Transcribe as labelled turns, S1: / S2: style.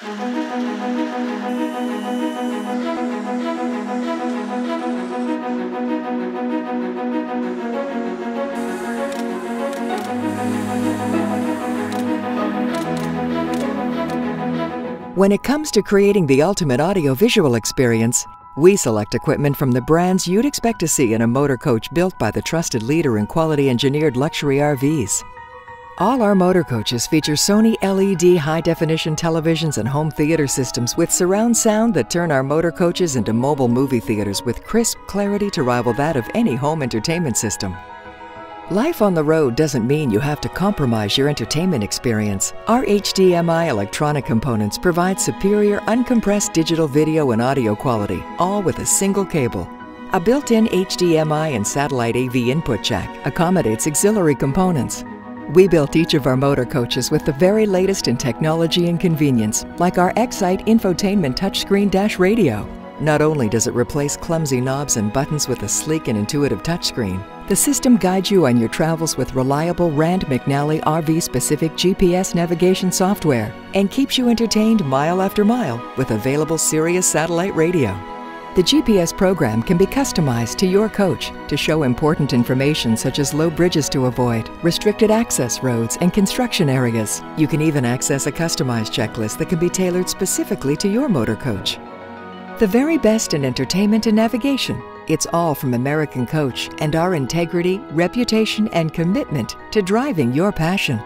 S1: When it comes to creating the ultimate audiovisual experience, we select equipment from the brands you'd expect to see in a motor coach built by the trusted leader in quality engineered luxury RVs. All our motor coaches feature Sony LED high definition televisions and home theater systems with surround sound that turn our motor coaches into mobile movie theaters with crisp clarity to rival that of any home entertainment system. Life on the road doesn't mean you have to compromise your entertainment experience. Our HDMI electronic components provide superior uncompressed digital video and audio quality, all with a single cable. A built-in HDMI and satellite AV input jack accommodates auxiliary components. We built each of our motor coaches with the very latest in technology and convenience, like our Xite infotainment touchscreen dash radio. Not only does it replace clumsy knobs and buttons with a sleek and intuitive touchscreen, the system guides you on your travels with reliable Rand McNally RV specific GPS navigation software and keeps you entertained mile after mile with available Sirius satellite radio. The GPS program can be customized to your coach to show important information such as low bridges to avoid, restricted access roads, and construction areas. You can even access a customized checklist that can be tailored specifically to your motor coach. The very best in entertainment and navigation. It's all from American Coach and our integrity, reputation, and commitment to driving your passion.